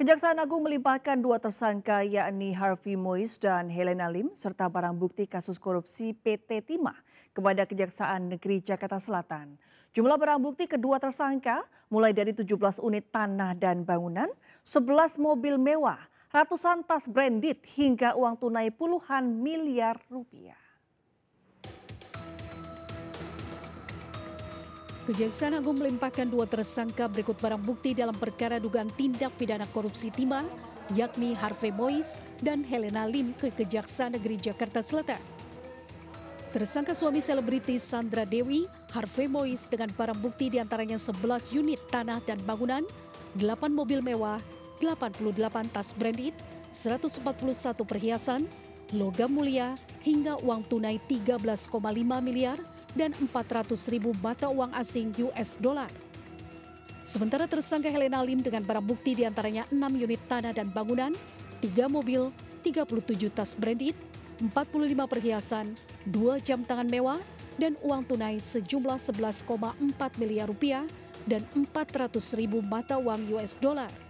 Kejaksaan Agung melimpahkan dua tersangka yakni Harvey Mois dan Helena Lim serta barang bukti kasus korupsi PT Timah kepada Kejaksaan Negeri Jakarta Selatan. Jumlah barang bukti kedua tersangka mulai dari 17 unit tanah dan bangunan, 11 mobil mewah, ratusan tas branded hingga uang tunai puluhan miliar rupiah. Kejaksaan Agung melimpahkan dua tersangka berikut barang bukti dalam perkara dugaan tindak pidana korupsi timah, yakni Harvey Mois dan Helena Lim ke Kejaksaan Negeri Jakarta Selatan. Tersangka suami selebriti Sandra Dewi, Harvey Mois dengan barang bukti di antaranya 11 unit tanah dan bangunan, 8 mobil mewah, 88 tas branded, 141 perhiasan, logam mulia, hingga uang tunai 13,5 miliar dan 400 ribu mata uang asing US dollar. Sementara tersangka Helena Lim dengan barang bukti di antaranya 6 unit tanah dan bangunan, 3 mobil, 37 tas branded, 45 perhiasan, 2 jam tangan mewah, dan uang tunai sejumlah 11,4 miliar rupiah dan 400 ribu mata uang US dollar.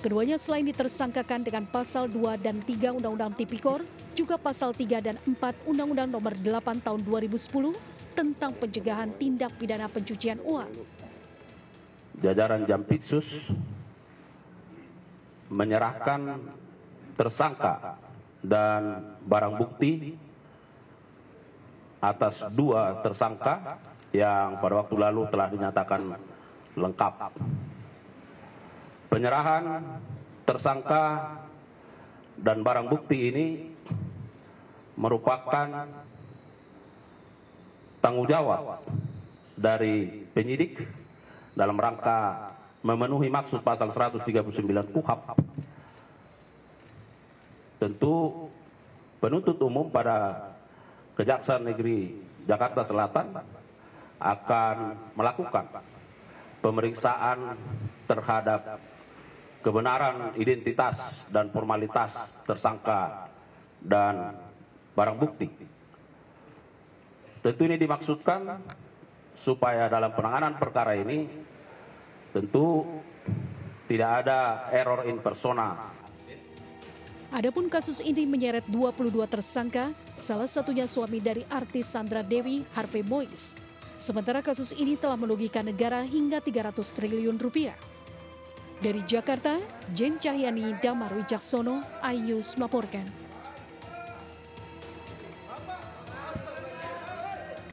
Keduanya selain ditersangkakan dengan pasal 2 dan 3 Undang-Undang Tipikor, juga pasal 3 dan 4 Undang-Undang Nomor 8 Tahun 2010 tentang pencegahan tindak pidana pencucian uang. Jajaran Jampitsus menyerahkan tersangka dan barang bukti atas dua tersangka yang pada waktu lalu telah dinyatakan lengkap. Penyerahan tersangka dan barang bukti ini merupakan tanggung jawab dari penyidik dalam rangka memenuhi maksud pasal 139 KUHAP. Tentu penuntut umum pada Kejaksaan Negeri Jakarta Selatan akan melakukan pemeriksaan terhadap kebenaran identitas dan formalitas tersangka dan barang bukti. Tentu ini dimaksudkan supaya dalam penanganan perkara ini tentu tidak ada error in persona. Adapun kasus ini menyeret 22 tersangka, salah satunya suami dari artis Sandra Dewi, Harvey Mois. Sementara kasus ini telah merugikan negara hingga 300 triliun rupiah. Dari Jakarta, Jen Cahyani Damar Wijaksono, Ayus melaporkan.